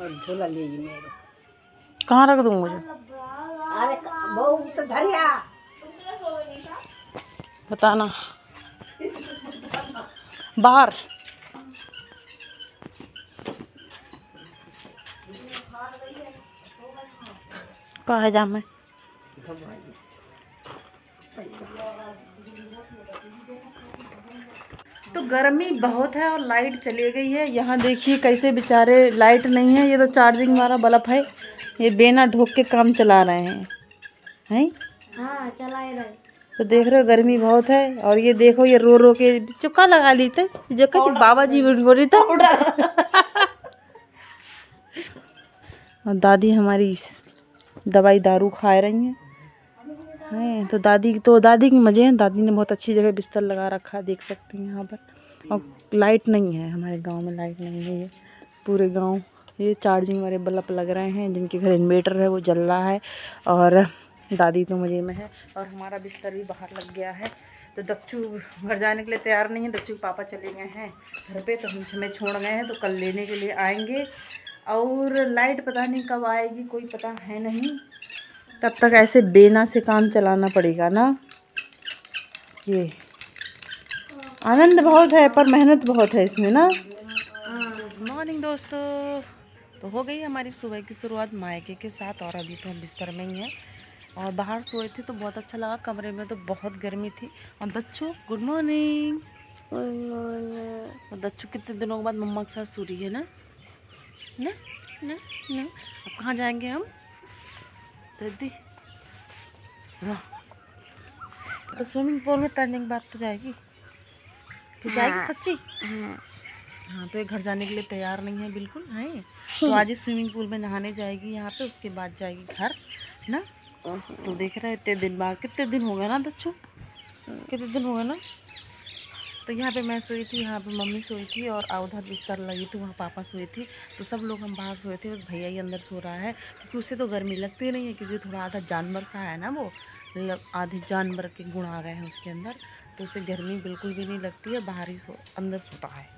झोला ले मेरे कहाँ रख दूँ मुझे? अरे बहू तो धरिया बताना। बाहर। कहा है जामे तो गर्मी बहुत है और लाइट चली गई है। यहाँ देखिए कैसे बेचारे लाइट नहीं है ये तो चार्जिंग वाला बल्ब है। ये बेना ढोक के काम चला रहे हैं। हैं? हाँ चला रहे। तो देख रहे हो गर्मी बहुत है और ये देखो ये रो रो के चुका लगा ली थे जो कैसे बाबा जी बोल रही था और दादी हमारी दवाई दारू खा रही हैं। हैं। तो दादी तो दादी के मज़े हैं। दादी ने बहुत अच्छी जगह बिस्तर लगा रखा है, देख सकते हैं यहाँ पर। और लाइट नहीं है, हमारे गाँव में लाइट नहीं है ये। पूरे गाँव, ये चार्जिंग वाले बल्ब लग रहे हैं, जिनके घर इन्वेटर है, वो जल रहा है। और दादी तो मज़े में है। और हमारा बिस्तर भी बाहर लग गया है। तो दक्षु घर जाने के लिए तैयार नहीं है। दक्षु पापा चले गए हैं घर पे तो हम हमें छोड़ गए हैं तो कल लेने के लिए आएँगे। और लाइट पता नहीं कब आएगी, कोई पता है नहीं। तब तक ऐसे बेना से काम चलाना पड़ेगा ना? ये। आनंद बहुत है, पर मेहनत बहुत है इसमें ना? गुड मॉर्निंग दोस्तों। तो हो गई हमारी सुबह की शुरुआत मायके के साथ, और अभी तो हम बिस्तर में ही हैं। और बाहर सोए थे तो बहुत अच्छा लगा, कमरे में तो बहुत गर्मी थी। और दच्चू गुड मॉर्निंग और दच्चू, कितने दिनों के बाद मम्मा के साथ सो रही है ना? ना ना ना। अब कहाँ जाएँगे हम? तो स्विमिंग पूल में तैरने की बात तो जाएगी। तो हाँ। जाएगी सच्ची? हाँ। हाँ तो ये घर जाने के लिए तैयार नहीं है बिल्कुल है? तो आज ही स्विमिंग पूल में नहाने जाएगी यहाँ पे उसके बाद जाएगी घर ना? तो देख रहे हैं इतने दिन बाद कितने दिन हो गए ना दच्चू कितने दिन हो गए ना? तो यहाँ पे मैं सोई थी, यहाँ पे मम्मी सोई थी और उधर बिस्तर लगी थी, वहाँ पापा सोए थे। तो सब लोग हम बाहर सोए थे, बस भैया ही अंदर सो रहा है। क्योंकि उससे तो गर्मी लगती नहीं है, क्योंकि थोड़ा आधा जानवर सा है ना वो आधे जानवर के गुण आ गए हैं उसके अंदर। तो उसे गर्मी बिल्कुल भी नहीं लगती है, बाहर ही सो, अंदर सोता है।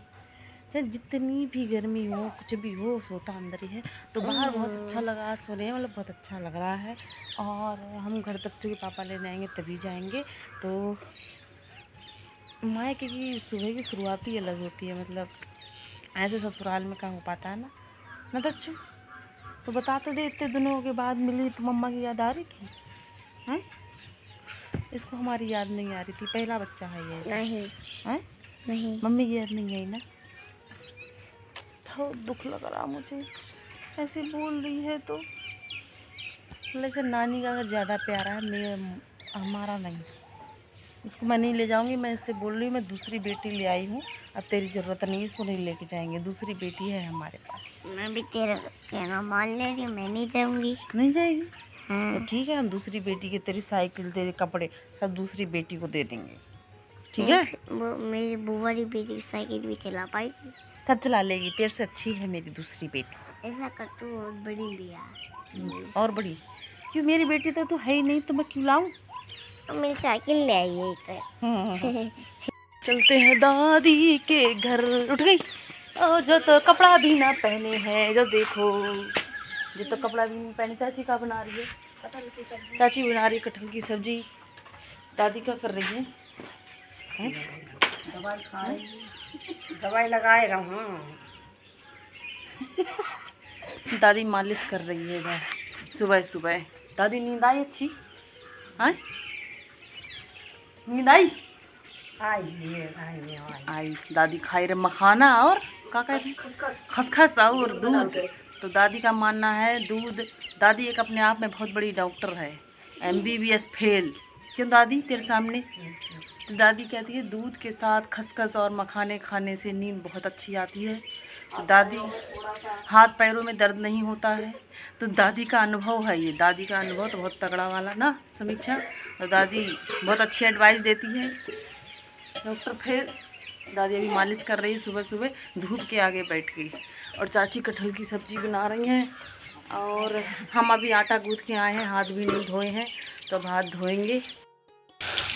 चाहे जितनी भी गर्मी हो, कुछ भी हो, सोता अंदर ही है। तो बाहर बहुत अच्छा लगा सोने मतलब बहुत अच्छा लग रहा है। और हम घर तक के पापा लेने आएँगे, तभी जाएँगे। तो मायके की सुबह की शुरुआत ही अलग होती है मतलब ऐसे ससुराल में कहाँ हो पाता है ना? ना दच्चू तो बताते दे इतने दिनों के बाद मिली तो मम्मा की याद आ रही थी? हैं? इसको हमारी याद नहीं आ रही थी पहला बच्चा है ये। नहीं। हैं? नहीं। मम्मी की याद नहीं आई ना? बहुत दुख लग रहा मुझे ऐसे बोल रही है तो। जैसे नानी का अगर ज़्यादा प्यारा है मेरा हमारा नहीं। इसको मैं नहीं ले जाऊँगी मैं इससे बोल रही हूँ मैं दूसरी बेटी ले आई हूँ। अब तेरी ज़रूरत नहीं इसको नहीं लेके जाएँगे। दूसरी बेटी है हमारे पास। मैं भी तेरा कहना मान ले रही हूँ मैं नहीं जाऊँगी। नहीं जाएगी? हाँ। तो ठीक है हम दूसरी बेटी के तेरी साइकिल तेरे कपड़े सब दूसरी बेटी को दे देंगे। ठीक है? वो मेरी बुआ की बेटी साइकिल भी चला पाएगी। तब चला लेगी तेरे से अच्छी है मेरी दूसरी बेटी। ऐसा कर तू बहुत बड़ी लिया और बड़ी? क्यों मेरी बेटी तो तू है ही नहीं तो मैं क्यों लाऊं? तो मेरी साइकिल ले आई है इधर चलते हैं दादी के घर। उठ गई। और जो तो कपड़ा भी ना पहने हैं जो देखो। जो तो कपड़ा भी नहीं पहने चाची का बना रही है। कटहल की सब्ज़ी। चाची बना रही है कटहल की सब्ज़ी। दादी क्या कर रही है? हैं? दवाई खाए। दवाई लगाए रहूँ दादी मालिश कर रही है सुबह सुबह दादी नींद आई अच्छी? हाँ? नींद आई आई दादी खाई रहे मखाना और का खसखस। और दूध तो दादी का मानना है दूध दादी एक अपने आप में बहुत बड़ी डॉक्टर है। M B B S fail. क्यों दादी? तेरे सामने। तो दादी कहती है दूध के साथ खसखस और मखाने खाने से नींद बहुत अच्छी आती है। दादी, हाथ पैरों में दर्द नहीं होता है। तो दादी का अनुभव है ये। दादी का अनुभव तो बहुत तगड़ा वाला, ना? समीक्षा? तो दादी बहुत अच्छी एडवाइस देती है। डॉक्टर फिर दादी अभी मालिश कर रही है सुबह सुबह धूप के आगे बैठ गई। और चाची कटहल की सब्ज़ी बना रही हैं। और हम अभी आटा गूँथ के आए हैं, हाथ भी नहीं धोए हैं तो अब हाथ धोएँगे।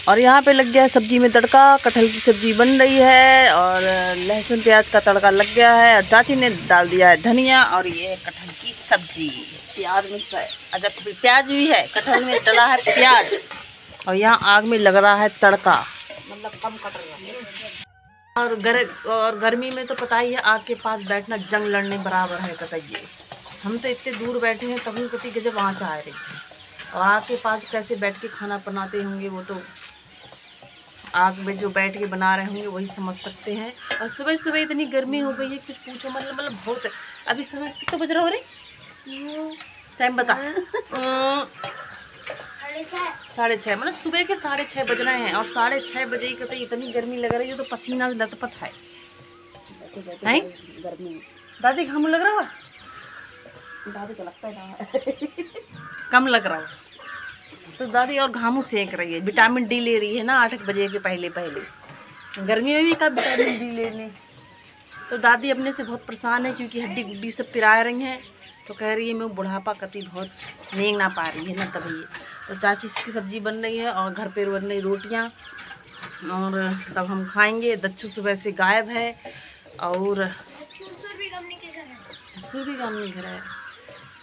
और यहाँ पे लग गया है सब्ज़ी में तड़का, कटहल की सब्ज़ी बन रही है और लहसुन, प्याज का तड़का लग गया है और चाची ने डाल दिया है धनिया और ये कटहल की सब्ज़ी। प्याज मिक्स है। अच्छा प्याज भी है, कटहल में डला है प्याज और यहाँ आग में लग रहा है तड़का। मतलब कम कट रहा है। और गर, और गर्मी में तो पता ही है आग के पास बैठना जंग लड़ने बराबर है कतइये हम तो इतने दूर बैठे हैं, तभी कति गजब वहाँ आ रही है। और आग के पास कैसे बैठ के खाना बनाते होंगे वो तो आग में जो बैठ के बना रहे होंगे वही समझ सकते हैं। और सुबह सुबह इतनी गर्मी हो गई है कुछ पूछो मतलब मतलब बहुत अभी समय कितना बज रहा हो रही टाइम बता। अं, साढ़े छः मतलब सुबह के साढ़े छः बज रहे हैं और साढ़े छः बजे ही कहते इतनी गर्मी लग रही है तो पसीना से लथपथ है। हैं? गर्मी दादी घाम लग रहा है? दादी को लगता है कम लग रहा है। तो दादी और घामू सेक रही है। विटामिन डी ले रही है ना आठ बजे के पहले पहले। गर्मी में भी कब विटामिन डी लेने? तो दादी अपने से बहुत परेशान है क्योंकि हड्डी गुड्डी सब पिरा रही हैं। तो कह रही है मैं बुढ़ापा कति बहुत नेंग ना पा रही है ना तभी। तो चाची की सब्ज़ी बन रही है और घर पर बन रही रोटियाँ। और तब हम खाएँगे। दच्चू सुबह से गायब है और सूर्य गामनी घर है। हाँ।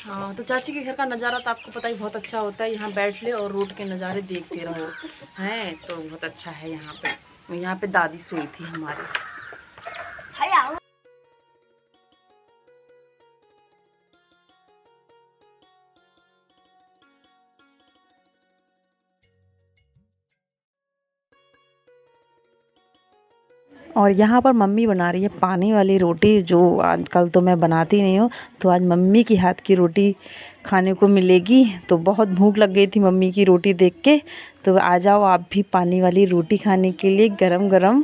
तो चाची के घर का नज़ारा तो आपको पता ही बहुत अच्छा होता है। यहाँ बैठ ले और रोड के नज़ारे देखते रहो। हैं तो बहुत अच्छा है यहाँ पे। यहाँ पे दादी सोई थी हमारी। और यहाँ पर मम्मी बना रही है पानी वाली रोटी जो आजकल तो मैं बनाती नहीं हूँ तो आज मम्मी की हाथ की रोटी खाने को मिलेगी। तो बहुत भूख लग गई थी मम्मी की रोटी देख के तो आ जाओ आप भी पानी वाली रोटी खाने के लिए गरम गरम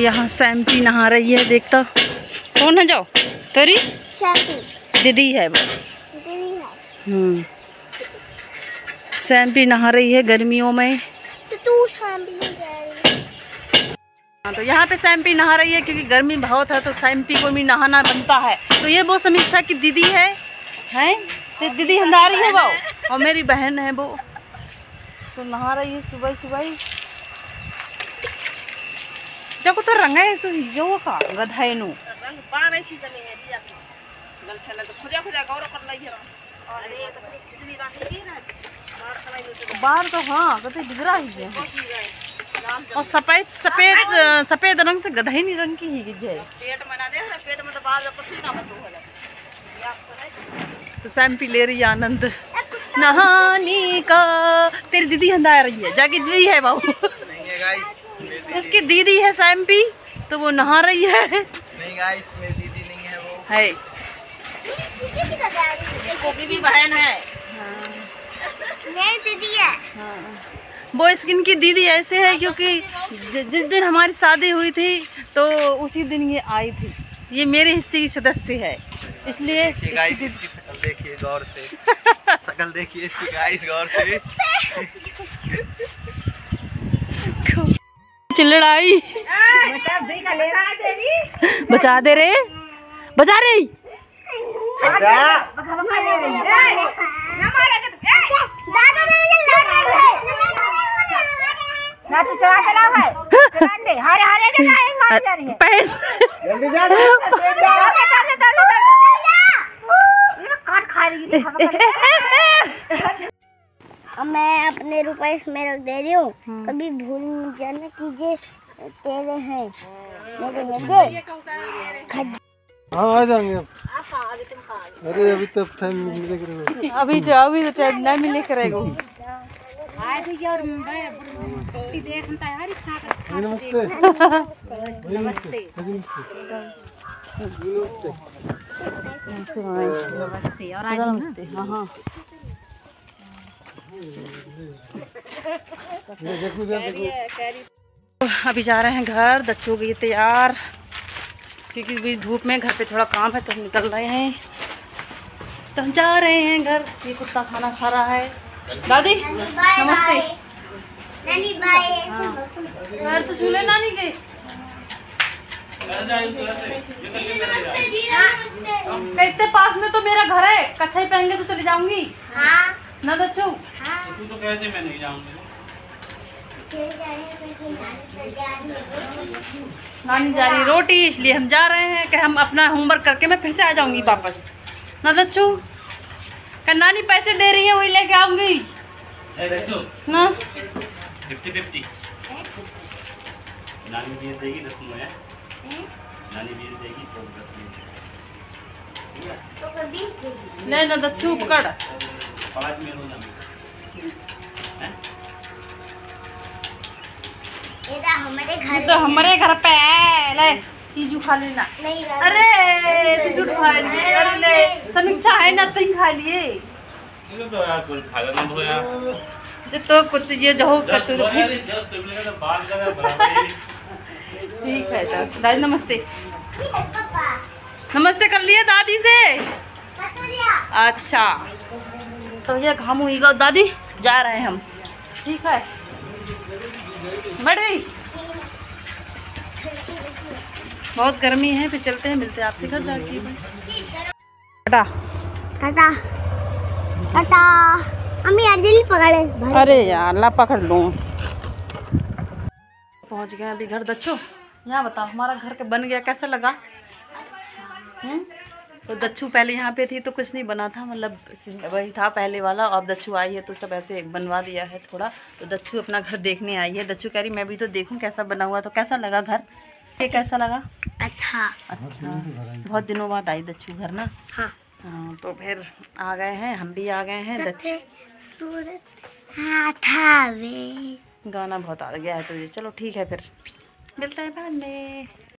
यहाँ सैम्पी नहा रही है देखता। कौन है जाओ? तेरी? दीदी है वो। हम्म। सैम्पी नहा रही है गर्मियों में। तो तू है तो यहाँ पे सैम्पी नहा रही है क्योंकि गर्मी बहुत है तो सैम्पी को भी नहाना बनता है। तो ये वो समीक्षा की दीदी है। हैं? तो दीदी नहा रही है वो। और मेरी बहन है वो। तो नहा रही है सुबह सुबह ही जब तो रंगा है सो का गधाइनु बाहर तो हाँ कहते दिखरा ही है और सफ़ेद सफ़ेद सफ़ेद रंग से गधाइनी रंग की ही है तो सैम्पी ले रही है आनंद नहाने का तेरी दीदी हंदा रही है जाके दीदी है बाबू इसकी दीदी है सैम्पी तो वो नहा रही है। नहीं गाइस मेरी दीदी नहीं है वो। है है भी बहन है। मेरी दीदी है। वो स्किन की दीदी ऐसे है क्योंकि जिस दिन हमारी शादी हुई थी तो उसी दिन ये आई थी। ये मेरे हिस्से की सदस्य है। इसलिए इसकी शक्ल देखिए गौर से। शक्ल देखिए इसकी गाइस गौर से। चिल्लड़ाई बचा दे रे। बचा रे। ना तो चला चला है हरे हरे के जा रही है। जल्दी जा रुपए इसमें रख दे रही हूँ। कभी भूल जाना कि ये तेरे हैं। मेरे में दे हाँ आ जाएँगे अरे अभी तक टाइम मिलेगा। रहो अभी जो अभी तो टाइम नहीं मिले करेगा नमस्ते। नमस्ते। नमस्ते। नमस्ते हाँ हाँ। देखो देखो अभी जा रहे हैं घर दच्चू गई तैयार। क्योंकि अभी धूप में घर पे थोड़ा काम है तो हम निकल रहे हैं। तो हम जा रहे हैं घर। ये कुत्ता खाना खा रहा है। दादी नमस्ते। पैर तो झूले नानी के। नमस्ते। नमस्ते मैं इतने पास में तो मेरा घर है। कच्छाई पहन के तो चली जाऊँगी। हाँ। ना दच्चू हाँ। तू तो कहते मैं नहीं जाऊँगी। चले जाने लेकिन नानी तो जा रही है। नानी जा रही रोटी इसलिए हम जा रहे हैं कि हम अपना होमवर्क करके मैं फिर से आ जाऊँगी वापस। ना दच्चू क्या नानी पैसे दे रही है वही लेके आऊँगी। ए बच्चों। ना? फिफ्टी फिफ्टी नानी बीस देगी दस में। नानी बीस देगी तो दस में। ठीक है तो। ले ना दच्चू पकड़ पाँच में रो ना हैं? ये तो हमारे ये घर तो हमारे घर पे है। ले चीजू खा लेना नहीं अरे बिस्कुट खा लिए। अरे ले समीक्षा है ना तुम खा लिए। ये तो यार तो जे तो कुछ ये जो हो। कर तो यार दस तो मिलेगा तो बाल का बराबर है। ठीक है तो दादी नमस्ते। पापा। नमस्ते कर लिए दादी से? अच्छा। तो ये घाम हुईगा दादी जा रहे हैं हम। ठीक है। बढ़ गई। बहुत गर्मी है फिर चलते हैं मिलते हैं आपसे घर जाके। बेटा टाटा। टाटा। अम्मी अर्जेंट पकड़े। अरे यार ला पकड़ लूँ। पहुँच गए अभी घर दच्छो यहाँ बताओ हमारा घर के बन गया कैसा लगा? हम्म? तो दच्छू पहले यहाँ पे थी तो कुछ नहीं बना था मतलब वही था पहले वाला अब दच्छू आई है तो सब ऐसे बनवा दिया है थोड़ा। तो दच्छू अपना घर देखने आई है। दच्छू कह रही मैं भी तो देखूँ कैसा बना हुआ तो कैसा लगा घर? ये कैसा लगा? अच्छा। अच्छा। बहुत दिनों बाद आई दच्छू घर ना? हाँ। हाँ तो फिर आ गए हैं हम भी आ गए हैं दच्छू गाना बहुत आ गया है तो ये चलो ठीक है फिर। मिलते हैं बाद में।